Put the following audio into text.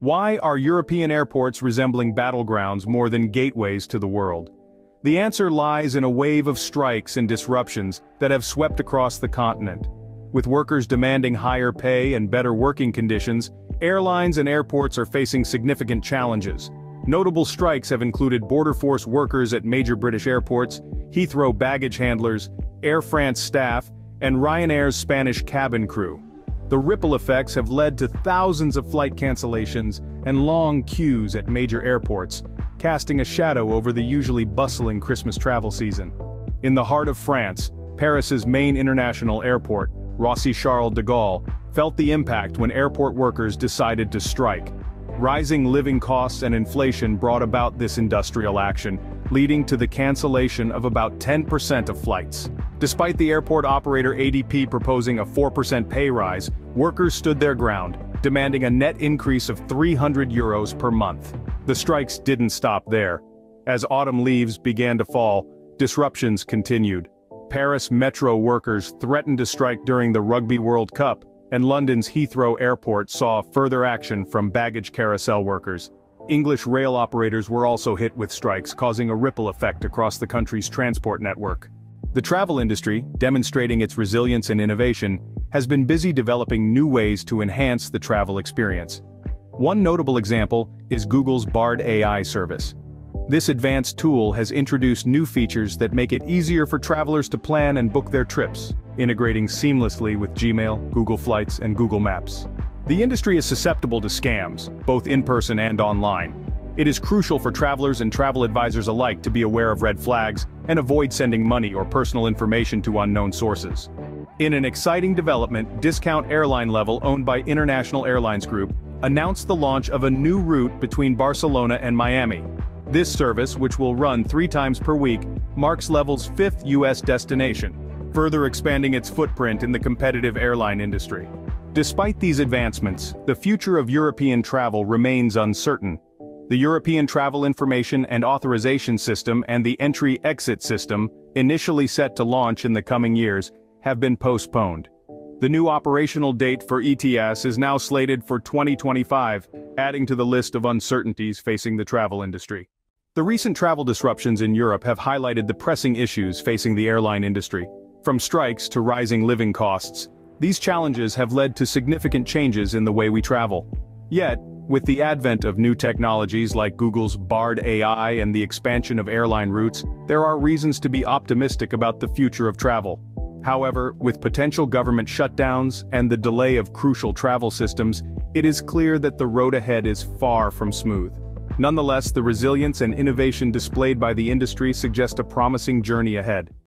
Why are European airports resembling battlegrounds more than gateways to the world? The answer lies in a wave of strikes and disruptions that have swept across the continent. With workers demanding higher pay and better working conditions, airlines and airports are facing significant challenges. Notable strikes have included Border Force workers at major British airports, Heathrow baggage handlers, Air France staff, and Ryanair's Spanish cabin crew. The ripple effects have led to thousands of flight cancellations and long queues at major airports, casting a shadow over the usually bustling Christmas travel season. In the heart of France, Paris's main international airport, Roissy-Charles de Gaulle, felt the impact when airport workers decided to strike. Rising living costs and inflation brought about this industrial action, leading to the cancellation of about 10% of flights. Despite the airport operator ADP proposing a 4% pay rise, workers stood their ground, demanding a net increase of 300 euros per month. The strikes didn't stop there. As autumn leaves began to fall, disruptions continued. Paris metro workers threatened to strike during the Rugby World Cup, and London's Heathrow Airport saw further action from baggage carousel workers. English rail operators were also hit with strikes causing a ripple effect across the country's transport network. The travel industry, demonstrating its resilience and innovation, has been busy developing new ways to enhance the travel experience. One notable example is Google's Bard AI service. This advanced tool has introduced new features that make it easier for travelers to plan and book their trips, integrating seamlessly with Gmail, Google Flights, and Google Maps. The industry is susceptible to scams, both in-person and online, it is crucial for travelers and travel advisors alike to be aware of red flags and avoid sending money or personal information to unknown sources. In an exciting development, Discount Airline Level owned by International Airlines Group, announced the launch of a new route between Barcelona and Miami. This service, which will run three times per week, marks Level's fifth U.S. destination, further expanding its footprint in the competitive airline industry. Despite these advancements, the future of European travel remains uncertain, the European Travel Information and Authorization System and the Entry-Exit System, initially set to launch in the coming years, have been postponed. The new operational date for ETS is now slated for 2025, adding to the list of uncertainties facing the travel industry. The recent travel disruptions in Europe have highlighted the pressing issues facing the airline industry. From strikes to rising living costs, these challenges have led to significant changes in the way we travel. Yet, with the advent of new technologies like Google's Bard AI and the expansion of airline routes, there are reasons to be optimistic about the future of travel. However, with potential government shutdowns and the delay of crucial travel systems, it is clear that the road ahead is far from smooth. Nonetheless, the resilience and innovation displayed by the industry suggest a promising journey ahead.